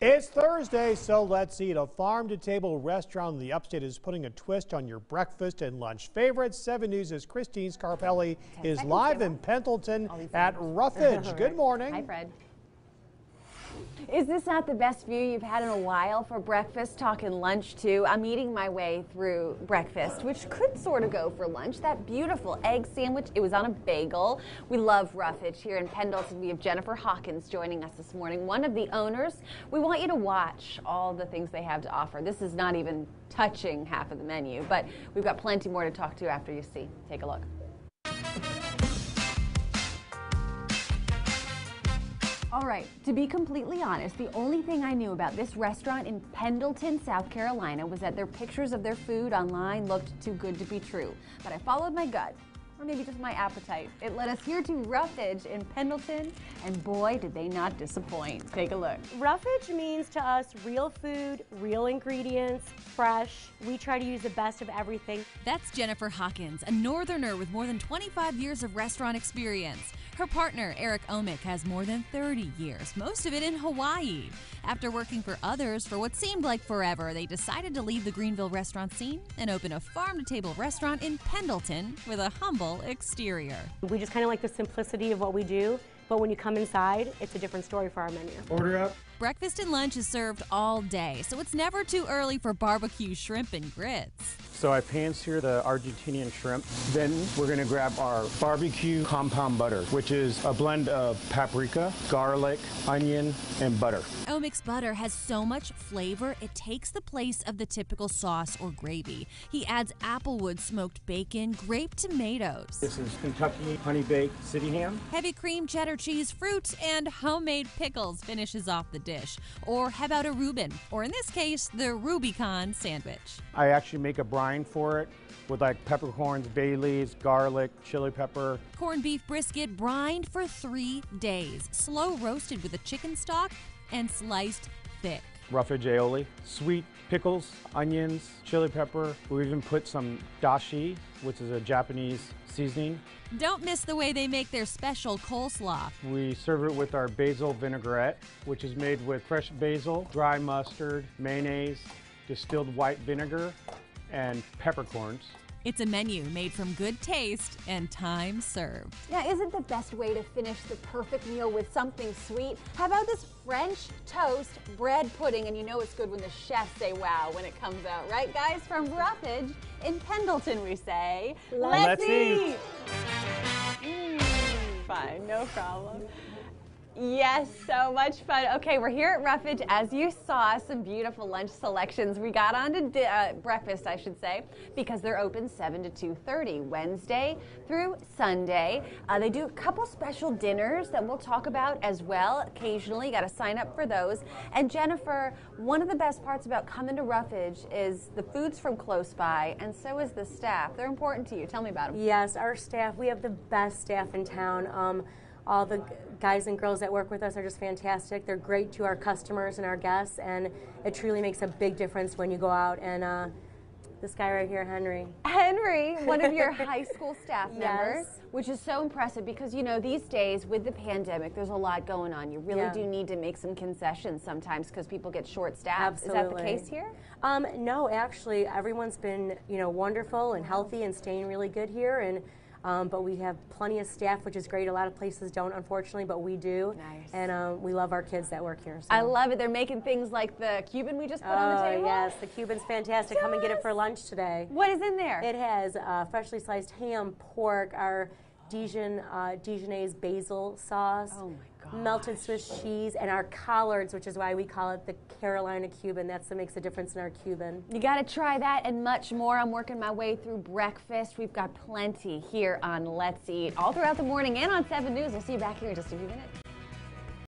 It's Thursday, so let's eat. A farm to table restaurant in the upstate is putting a twist on your breakfast and lunch favorites. 7 News' is Christine Scarpelli is live in Pendleton at. Ruffage. Good morning. Hi. Fred. Is this not the best view you've had in a while for breakfast? Talking lunch too. I'm eating my way through breakfast, which could sort of go for lunch. That beautiful egg sandwich, it was on a bagel. We love Ruffage here in Pendleton. We have Jennifer Hawkins joining us this morning, one of the owners. We want you to watch all the things they have to offer. This is not even touching half of the menu, but we've got plenty more to talk to after you see. Take a look. All right, to be completely honest, the only thing I knew about this restaurant in Pendleton, South Carolina was that their pictures of their food online looked too good to be true. But I followed my gut, or maybe just my appetite. It led us here to Ruffage in Pendleton, and boy, did they not disappoint. Take a look. Ruffage means to us real food, real ingredients, fresh. We try to use the best of everything. That's Jennifer Hawkins, a northerner with more than 25 years of restaurant experience. Her partner, Eric Omick, has more than 30 years, most of it in Hawaii. After working for others for what seemed like forever, they decided to leave the Greenville restaurant scene and open a farm to table restaurant in Pendleton with a humble exterior. We just kind of like the simplicity of what we do, but when you come inside, it's a different story for our menu. Order up. Breakfast and lunch is served all day, so it's never too early for barbecue shrimp and grits. So I pan-sear the Argentinian shrimp. Then we're gonna grab our barbecue compound butter, which is a blend of paprika, garlic, onion, and butter. Omick's butter has so much flavor, it takes the place of the typical sauce or gravy. He adds applewood smoked bacon, grape tomatoes, This is Kentucky honey baked city ham. heavy cream cheddar cheese, fruit, and homemade pickles finishes off the dish. Or how about a Reuben? Or in this case, the Rubicon sandwich. I actually make a brine for it with like peppercorns, bay leaves, garlic, chili pepper. Corned beef brisket brined for three days, slow roasted with a chicken stock and sliced thick. Roughage aioli, sweet pickles, onions, chili pepper. We even put some dashi, which is a Japanese seasoning. Don't miss the way they make their special coleslaw. We serve it with our basil vinaigrette, which is made with fresh basil, dry mustard, mayonnaise, distilled white vinegar, and peppercorns. It's a menu made from good taste and time served. Now, isn't the best way to finish the perfect meal with something sweet? How about this French toast bread pudding? And you know it's good when the chefs say wow when it comes out, right, guys? From Ruffage in Pendleton, we say, Let's eat. Mm, fine, no problem. Yes, so much fun. Okay, we're here at Ruffage. As you saw, some beautiful lunch selections. We got on to uh, breakfast, I should say, because they're open 7 to 2.30, Wednesday through Sunday. Uh, they do a couple special dinners that we'll talk about as well occasionally. You got to sign up for those. And Jennifer, one of the best parts about coming to Ruffage is the food's from close by, and so is the staff. They're important to you. Tell me about them. Yes, our staff, we have the best staff in town. Um, all the guys and girls that work with us are just fantastic. They're great to our customers and our guests, and it truly makes a big difference when you go out. And uh, this guy right here, Henry, Henry, one of your high school staff members, Yes. which is so impressive because you know these days with the pandemic, there's a lot going on. You really Yeah. do need to make some concessions sometimes because people get short-staffed. Is that the case here? Um, no, actually, everyone's been you know wonderful and healthy and staying really good here, and um, but we have plenty of staff, which is great. A lot of places don't, unfortunately, but we do, Nice. and um, we love our kids that work here. So. I love it. They're making things like the Cuban we just put on the Oh table. yes, the Cuban's fantastic. Come and get it for lunch today. What is in there? It has uh, freshly sliced ham, pork, our Dijon uh, Dijonnaise basil sauce, Oh my melted Swiss cheese, and our collards, which is why we call it the Carolina Cuban. That's what makes a difference in our Cuban. You got to try that and much more. I'm working my way through breakfast. We've got plenty here on Let's Eat all throughout the morning and on 7 News. We'll see you back here in just a few minutes.